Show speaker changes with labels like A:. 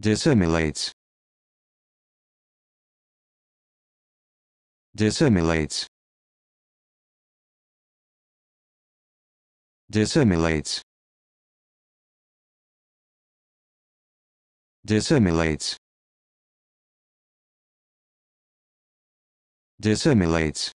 A: dissimulates. Dissimulates. Dissimulates. Dissimulates. Dissimulates.